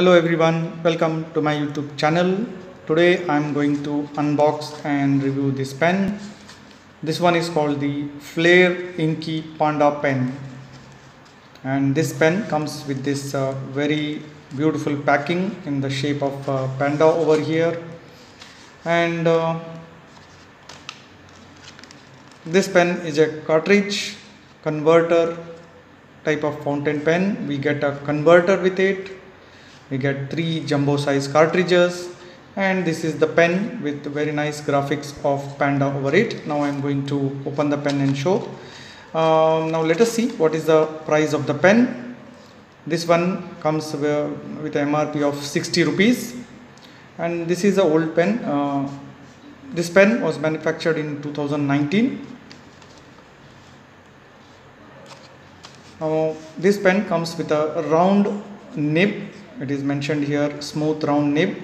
Hello everyone, welcome to my YouTube channel. Today I am going to unbox and review this pen. This one is called the Flair Inky Panda pen. And this pen comes with this uh, very beautiful packing in the shape of uh, panda over here. And uh, this pen is a cartridge converter type of fountain pen. We get a converter with it we get three jumbo size cartridges and this is the pen with very nice graphics of panda over it. Now i'm going to open the pen and show. Um, now let us see what is the price of the pen. This one comes with mrp of 60 rupees. And this is a old pen. Uh, this pen was manufactured in 2019 now this pen comes with a round nib it is mentioned here smooth round nib.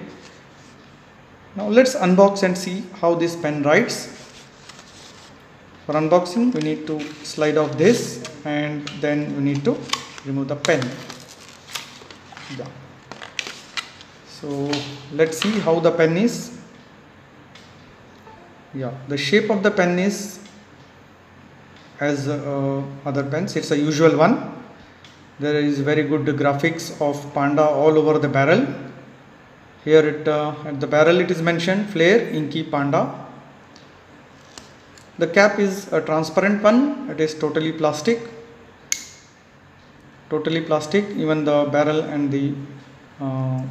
Now let's unbox and see how this pen writes. For unboxing we need to slide off this and then we need to remove the pen. Yeah. so let's see how the pen is. Yeah the shape of the pen is as uh, other pens. It's a usual one there is very good graphics of panda all over the barrel. Here it uh, at the barrel it is mentioned Flair inky panda. The cap is a transparent one. It is totally plastic. Totally plastic. Even the barrel and the uh,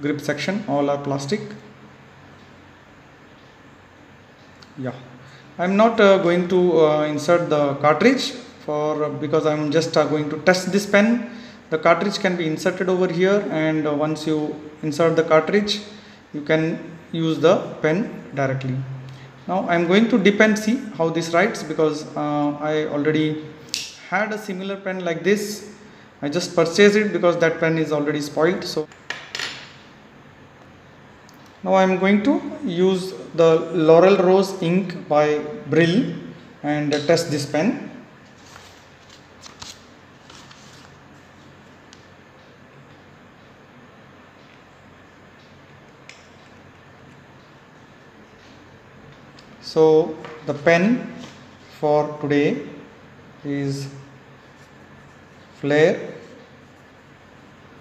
grip section all are plastic. Yeah. I'm not uh, going to uh, insert the cartridge for because I'm just uh, going to test this pen. The cartridge can be inserted over here and uh, once you insert the cartridge you can use the pen directly. Now I'm going to dip and see how this writes because uh, I already had a similar pen like this. I just purchased it because that pen is already spoiled so. Now I am going to use the Laurel Rose ink by Brill and test this pen so the pen for today is Flair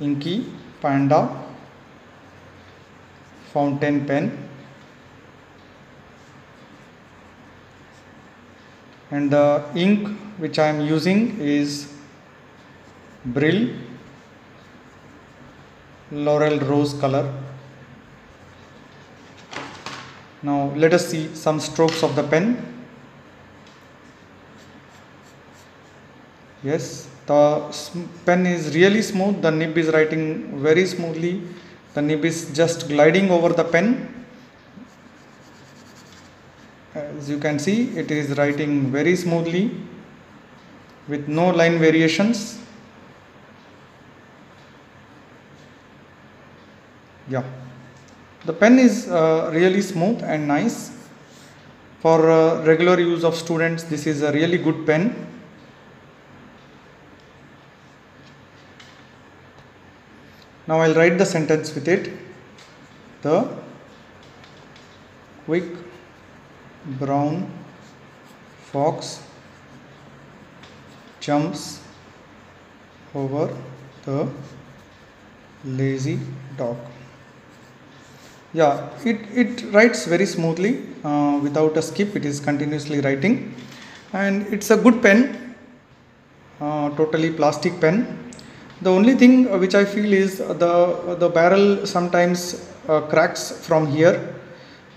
inky panda fountain pen and the ink which I am using is Brill Laurel Rose color now let us see some strokes of the pen. Yes, the pen is really smooth. The nib is writing very smoothly. The nib is just gliding over the pen. As you can see, it is writing very smoothly with no line variations. Yeah. The pen is uh, really smooth and nice. For uh, regular use of students, this is a really good pen. Now I'll write the sentence with it. The quick brown fox jumps over the lazy dog yeah it it writes very smoothly uh, without a skip. It is continuously writing. And it's a good pen uh, totally plastic pen. The only thing which I feel is the the barrel sometimes uh, cracks from here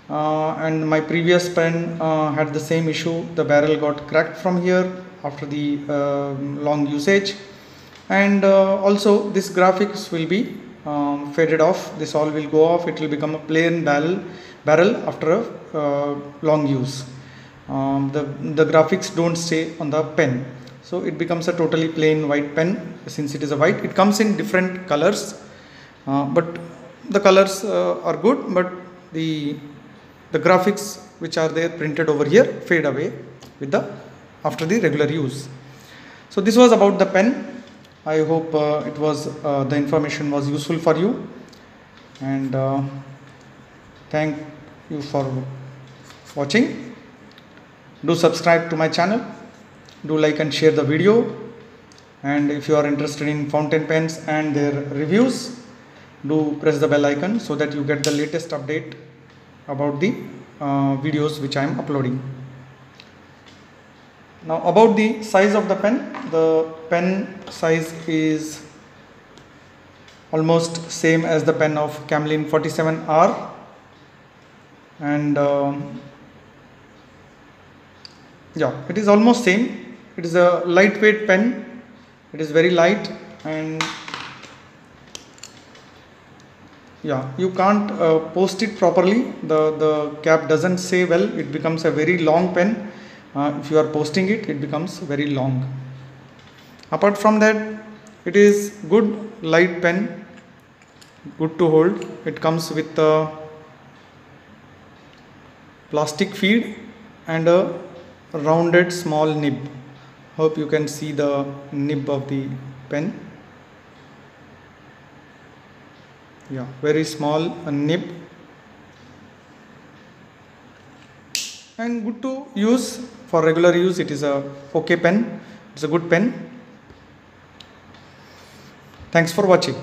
uh, and my previous pen uh, had the same issue. The barrel got cracked from here after the uh, long usage. And also this graphics will be um, faded off this all will go off. It will become a plain barrel barrel after a uh, long use. Um, the the graphics don't stay on the pen. So it becomes a totally plain white pen. Since it is a white it comes in different colors. Uh, but the colors uh, are good but the the graphics which are there printed over here fade away with the after the regular use. So this was about the pen I hope uh, it was uh, the information was useful for you and uh, thank you for watching. Do subscribe to my channel. Do like and share the video. And if you are interested in fountain pens and their reviews, do press the bell icon so that you get the latest update about the uh, videos which I am uploading. Now about the size of the pen, the pen size is almost same as the pen of Camlin 47R and um, yeah it is almost same. It is a lightweight pen. It is very light and yeah you can't uh, post it properly. The the cap doesn't say well. It becomes a very long pen uh, if you are posting it it becomes very long. Apart from that it is good light pen good to hold. It comes with a plastic feed and a rounded small nib. Hope you can see the nib of the pen. Yeah very small nib and good to use for regular use it is a okay pen. It's a good pen. Thanks for watching